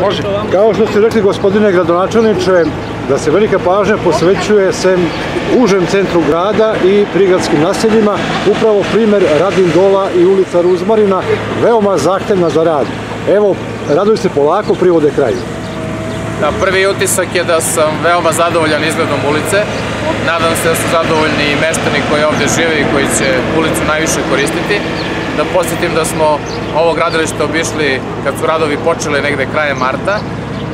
Može. Kao što ste rekli gospodine gradonačelniče, da se velika pažnja posvećuje sem užem centru grada i prigradskim naseljima, upravo primer Radin Dola i ulica Ruzmarina, veoma zahtevna za rad. Evo, radovi se polako privode kraju. Da, prvi utisak je da sam veoma zadovoljan izgledom ulice. Nadam se da su zadovoljni i meštani koji ovde žive i koji će ulicu najviše koristiti. Da podsjetim da smo ovo gradilište obišli kad su radovi počeli negde kraje marta.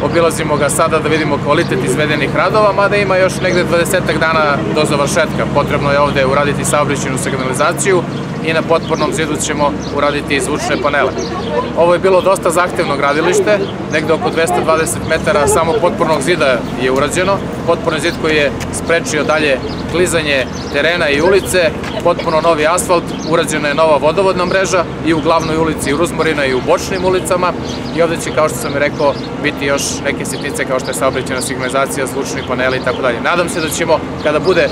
Obilazimo ga sada da vidimo kvalitet izvedenih radova, mada ima još negde 20 dana do završetka. Potrebno je ovde uraditi saobraćenu signalizaciju i na potpornom zidu ćemo uraditi zvučne panele. Ovo je bilo dosta zahtevno gradilište, negde oko 220 metara samo potpornog zida je urađeno, potporni zid koji je sprečio dalje klizanje terena i ulice, potpuno novi asfalt, urađena je nova vodovodna mreža i u glavnoj ulici Ruzmorina i u bočnim ulicama i ovde će, kao što sam i rekao, biti još neke sitnice kao što je saobraćena signalizacija, zvučni paneli i tako dalje. Nadam se da ćemo, kada bude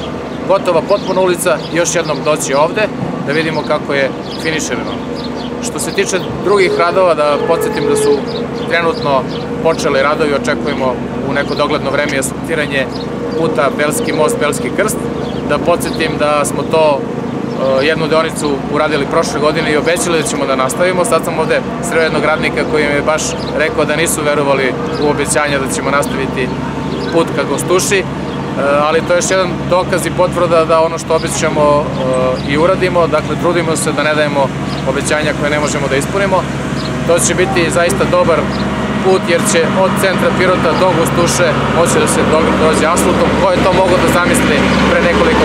gotova potpuna ulica, još jednom doći ovde da vidimo kako je finiširano. Što se tiče drugih radova, da podsjetim da su trenutno počeli radovi, očekujemo u neko dogledno vreme asfaltiranje puta Belski most, Belski krst. Da podsjetim da smo to jednu deonicu uradili prošle godine i obećali da ćemo da nastavimo. Sad sam ovde sreo jednog radnika koji mi je baš rekao da nisu verovali u obećanja da ćemo nastaviti put ka Gostuši E, ali to je još jedan dokaz i potvrda da ono što obećamo e, i uradimo, dakle trudimo se da ne dajemo obećanja koje ne možemo da ispunimo. To će biti zaista dobar put jer će od centra Pirota do Gostuše moći da se dođe asfaltom. Ko je to mogo da zamisli pre nekoliko